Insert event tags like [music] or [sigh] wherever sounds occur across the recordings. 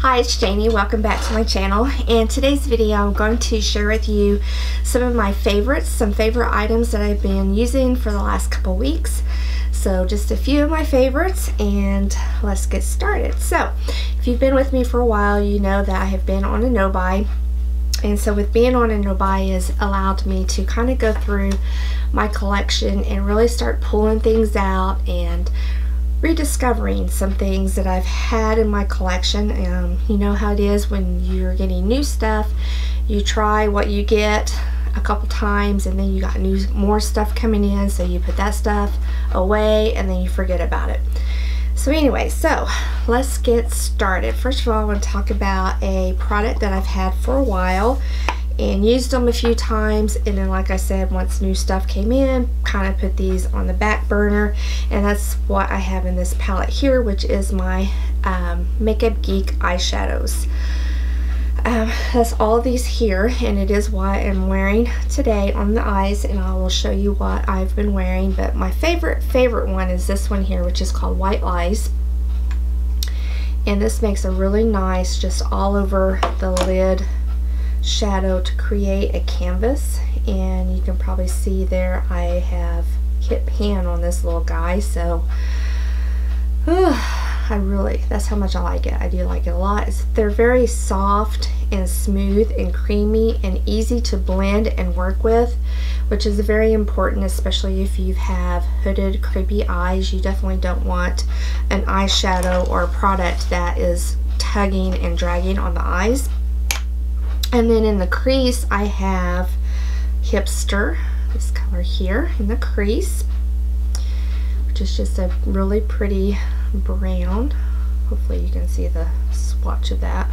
Hi, it's Jannie. Welcome back to my channel. In today's video, I'm going to share with you some of my favorites, some favorite items that I've been using for the last couple weeks. So just a few of my favorites and let's get started. So if you've been with me for a while, you know that I have been on a no-buy. And so with being on a no-buy has allowed me to kind of go through my collection and really start pulling things out and rediscovering some things that I've had in my collection. Um, you know how it is when you're getting new stuff, you try what you get a couple times and then you got new more stuff coming in so you put that stuff away and then you forget about it. So anyway, so let's get started. First of all, I want to talk about a product that I've had for a while and used them a few times and then like I said once new stuff came in kind of put these on the back burner and that's what I have in this palette here which is my um, Makeup Geek eyeshadows. Um, that's all these here and it is what I'm wearing today on the eyes and I will show you what I've been wearing but my favorite favorite one is this one here which is called White Lies. And this makes a really nice just all over the lid shadow to create a canvas and you can probably see there I have hit pan on this little guy so uh, I really that's how much I like it. I do like it a lot. It's, they're very soft and smooth and creamy and easy to blend and work with which is very important especially if you have hooded creepy eyes. You definitely don't want an eyeshadow or a product that is tugging and dragging on the eyes and then in the crease, I have Hipster, this color here in the crease, which is just a really pretty brown. Hopefully you can see the swatch of that.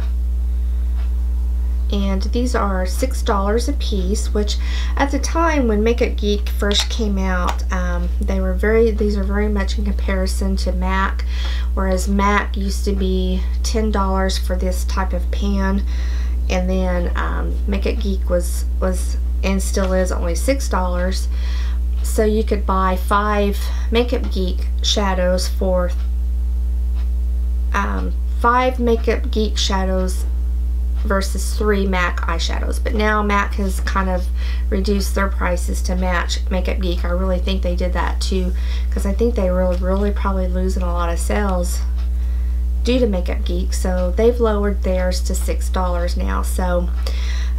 And these are $6 a piece, which at the time when Makeup Geek first came out, um, they were very, these are very much in comparison to MAC, whereas MAC used to be $10 for this type of pan and then um, Makeup Geek was was and still is only six dollars. So you could buy five Makeup Geek shadows for um, five Makeup Geek shadows versus three MAC eyeshadows. But now MAC has kind of reduced their prices to match Makeup Geek. I really think they did that too because I think they were really probably losing a lot of sales due to Makeup Geek, so they've lowered theirs to $6 now. So,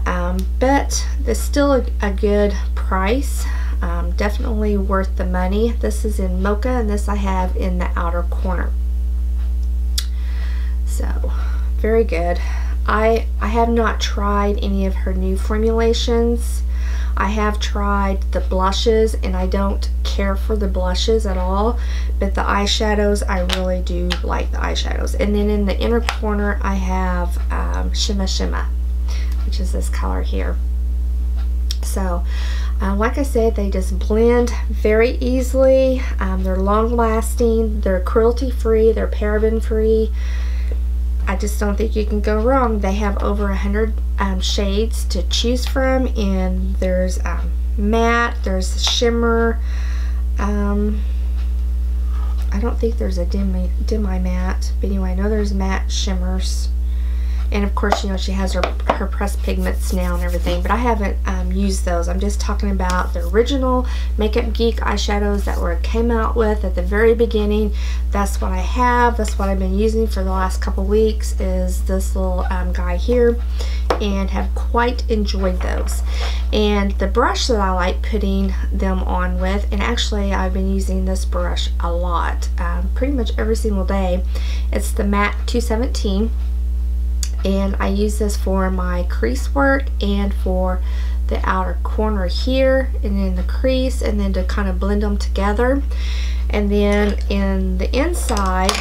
um, but it's still a, a good price. Um, definitely worth the money. This is in Mocha, and this I have in the outer corner. So, very good. I, I have not tried any of her new formulations. I have tried the blushes and I don't care for the blushes at all but the eyeshadows I really do like the eyeshadows. And then in the inner corner I have um, Shimma Shimma which is this color here. So uh, like I said they just blend very easily. Um, they're long lasting they're cruelty free they're paraben free I just don't think you can go wrong. They have over a hundred um, shades to choose from and there's um, matte, there's shimmer, um, I don't think there's a demi, demi matte, but anyway, I know there's matte shimmers and of course you know she has her her pressed pigments now and everything but I haven't um, used those. I'm just talking about the original Makeup Geek eyeshadows that were came out with at the very beginning. That's what I have. That's what I've been using for the last couple weeks is this little um, guy here and have quite enjoyed those. And the brush that I like putting them on with and actually I've been using this brush a lot um, pretty much every single day. It's the MAC 217 and I use this for my crease work and for the outer corner here and in the crease and then to kind of blend them together. And then in the inside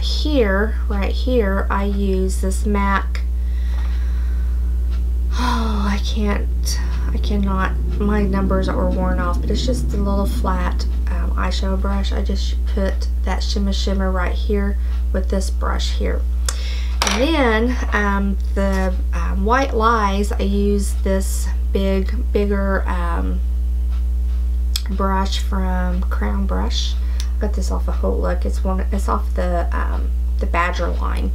here right here I use this MAC. Oh I can't I cannot my numbers are worn off but it's just a little flat um, eyeshadow brush. I just put that Shimma Shimma right here with this brush here and then um, the um, White Lies, I use this big, bigger um, brush from Crown Brush. I got this off a of HauteLook. It's one. It's off the um, the Badger line.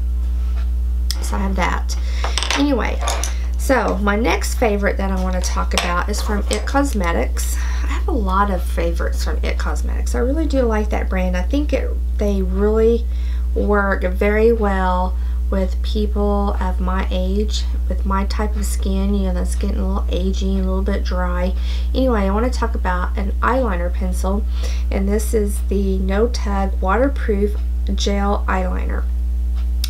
so I have that. Anyway, so my next favorite that I want to talk about is from IT Cosmetics. I have a lot of favorites from IT Cosmetics. I really do like that brand. I think it they really work very well with people of my age, with my type of skin, you know, that's getting a little aging, a little bit dry. Anyway, I want to talk about an eyeliner pencil, and this is the No Tug Waterproof Gel Eyeliner.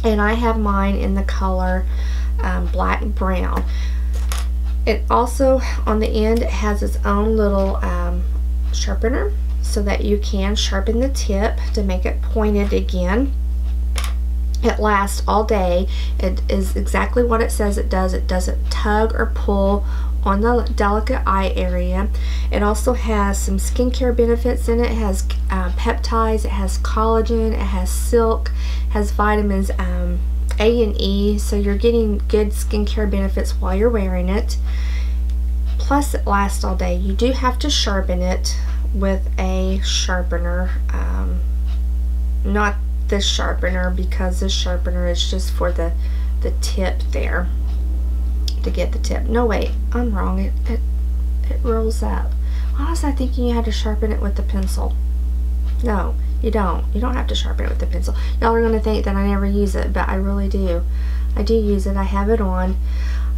And I have mine in the color um, black brown. It also, on the end, it has its own little um, sharpener so that you can sharpen the tip to make it pointed again it lasts all day. It is exactly what it says it does. It doesn't tug or pull on the delicate eye area. It also has some skincare benefits in it. It has uh, peptides, it has collagen, it has silk, has vitamins um, A and E, so you're getting good skincare benefits while you're wearing it. Plus, it lasts all day. You do have to sharpen it with a sharpener. Um, not this sharpener because this sharpener is just for the the tip there to get the tip. No wait, I'm wrong. It it it rolls up. Why was I thinking you had to sharpen it with the pencil? No, you don't. You don't have to sharpen it with the pencil. Y'all are going to think that I never use it, but I really do. I do use it. I have it on.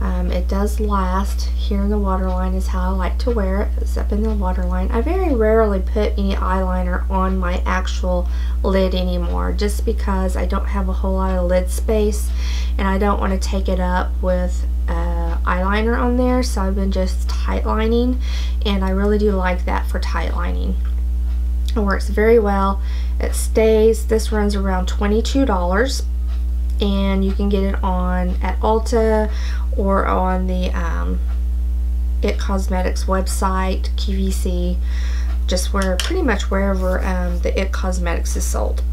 Um, it does last. Here in the waterline is how I like to wear it. It's up in the waterline. I very rarely put any eyeliner on my actual lid anymore just because I don't have a whole lot of lid space and I don't want to take it up with uh, eyeliner on there so I've been just tight lining and I really do like that for tight lining. It works very well. It stays. This runs around $22 and you can get it on at Ulta or on the um, It Cosmetics website, QVC, just where pretty much wherever um, the It Cosmetics is sold.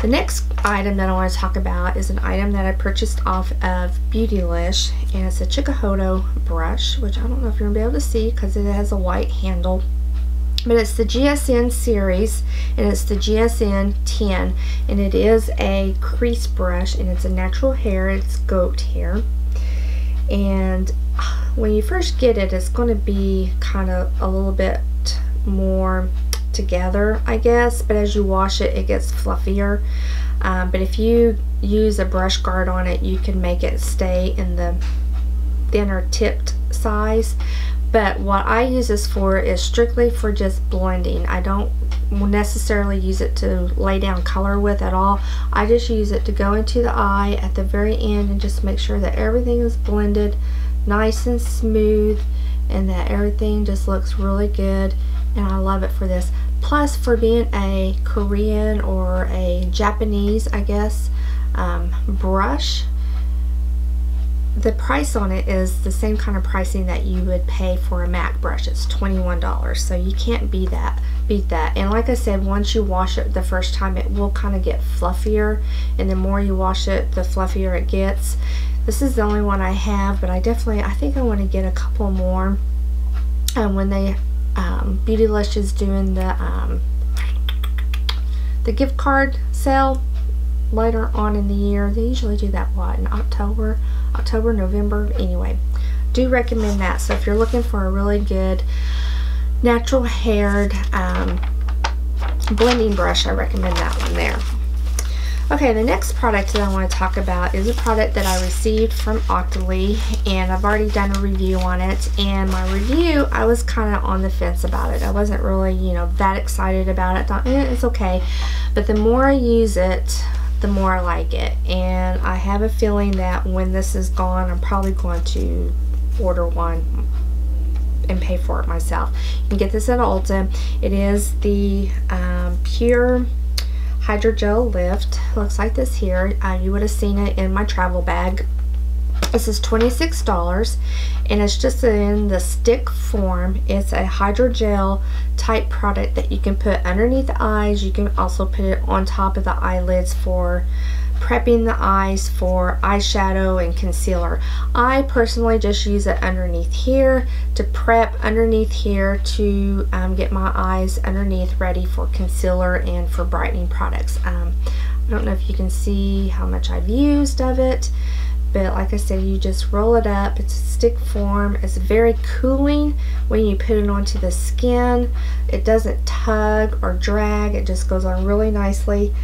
The next item that I want to talk about is an item that I purchased off of Beautylish and it's a Chikuhodo brush which I don't know if you're going to be able to see because it has a white handle but it's the GSN series and it's the GSN 10 and it is a crease brush and it's a natural hair it's goat hair. And [sighs] when you first get it it's going to be kind of a little bit more together I guess but as you wash it it gets fluffier. Um, but if you use a brush guard on it you can make it stay in the thinner tipped size but what I use this for is strictly for just blending. I don't necessarily use it to lay down color with at all. I just use it to go into the eye at the very end and just make sure that everything is blended nice and smooth and that everything just looks really good and I love it for this. Plus for being a Korean or a Japanese I guess um, brush the price on it is the same kind of pricing that you would pay for a MAC brush. It's $21, so you can't beat that. Beat that. And like I said, once you wash it the first time, it will kind of get fluffier, and the more you wash it, the fluffier it gets. This is the only one I have, but I definitely, I think I want to get a couple more. And when they, um, Beautylish is doing the, um, the gift card sale later on in the year. They usually do that, what, in October? October, November, anyway. Do recommend that. So if you're looking for a really good natural haired um, blending brush, I recommend that one there. Okay, the next product that I want to talk about is a product that I received from Octoly, and I've already done a review on it, and my review, I was kind of on the fence about it. I wasn't really, you know, that excited about it. thought, eh, it's okay. But the more I use it, the more I like it. And I have a feeling that when this is gone, I'm probably going to order one and pay for it myself. You can get this at Ulta. It is the um, Pur Hydrogel Lift. Looks like this here. Uh, you would have seen it in my travel bag. This is $26 and it's just in the stick form. It's a hydrogel type product that you can put underneath the eyes. You can also put it on top of the eyelids for prepping the eyes for eyeshadow and concealer. I personally just use it underneath here to prep underneath here to um, get my eyes underneath ready for concealer and for brightening products. Um, don't know if you can see how much I've used of it but like I said you just roll it up. It's a stick form. It's very cooling when you put it onto the skin. It doesn't tug or drag. It just goes on really nicely.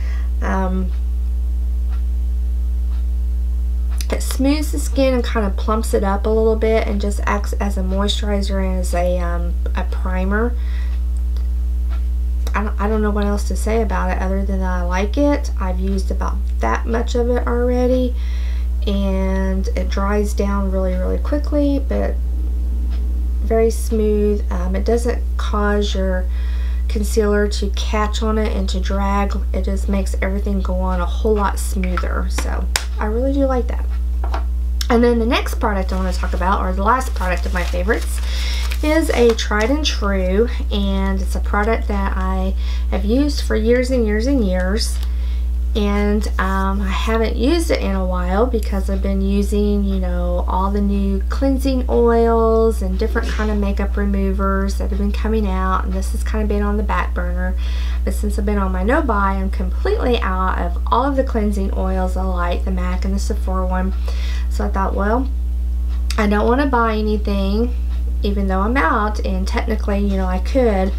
Um, it smooths the skin and kind of plumps it up a little bit and just acts as a moisturizer and as a, um, a primer. I don't, I don't know what else to say about it other than I like it. I've used about that much of it already and it dries down really really quickly but very smooth. Um, it doesn't cause your concealer to catch on it and to drag. It just makes everything go on a whole lot smoother. So I really do like that. And then the next product I want to talk about or the last product of my favorites is a tried and true and it's a product that I have used for years and years and years and um, I haven't used it in a while because I've been using you know all the new cleansing oils and different kind of makeup removers that have been coming out. And this has kind of been on the back burner. But since I've been on my no buy I'm completely out of all of the cleansing oils I like the MAC and the Sephora one. So I thought well I don't want to buy anything even though I'm out. And technically you know I could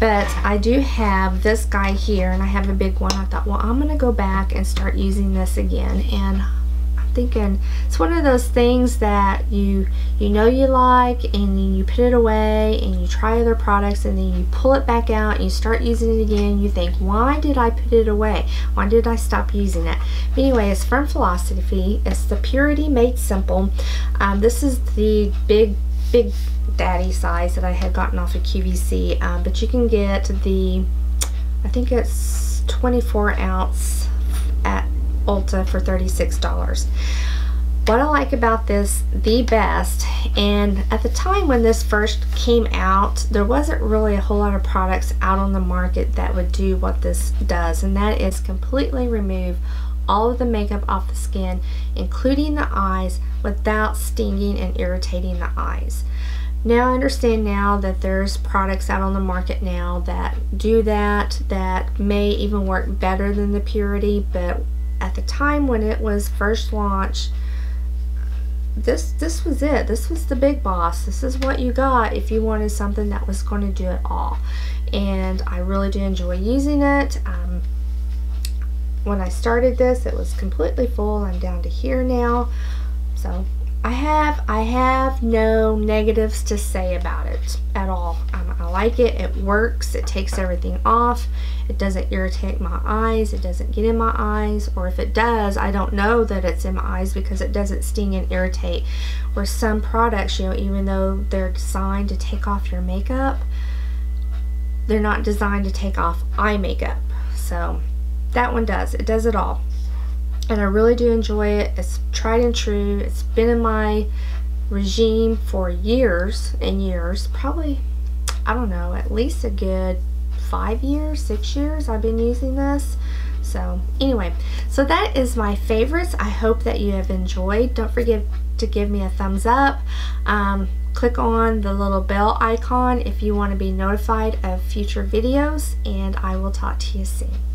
but I do have this guy here and I have a big one. I thought, well, I'm going to go back and start using this again. And I'm thinking it's one of those things that you you know you like and then you put it away and you try other products and then you pull it back out and you start using it again. You think, why did I put it away? Why did I stop using it? But anyway, it's from Philosophy. It's the Purity Made Simple. Um, this is the big, big daddy size that I had gotten off of QVC, um, but you can get the, I think it's 24 ounce at Ulta for $36. What I like about this the best, and at the time when this first came out, there wasn't really a whole lot of products out on the market that would do what this does, and that is completely remove all of the makeup off the skin, including the eyes, without stinging and irritating the eyes. Now I understand now that there's products out on the market now that do that, that may even work better than the Purity, but at the time when it was first launched, this this was it. This was the big boss. This is what you got if you wanted something that was going to do it all. And I really do enjoy using it. Um, when I started this, it was completely full. I'm down to here now. So I have I have no negatives to say about it at all. Um, I like it. It works. It takes everything off. It doesn't irritate my eyes. It doesn't get in my eyes. Or if it does, I don't know that it's in my eyes because it doesn't sting and irritate. Where some products, you know, even though they're designed to take off your makeup, they're not designed to take off eye makeup. So that one does. It does it all and I really do enjoy it. It's tried and true. It's been in my regime for years and years. Probably, I don't know, at least a good five years, six years I've been using this. So anyway, so that is my favorites. I hope that you have enjoyed. Don't forget to give me a thumbs up. Um, click on the little bell icon if you want to be notified of future videos and I will talk to you soon.